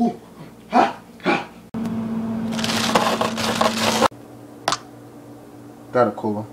Uh. Ha. Ha. Got it, Cooler.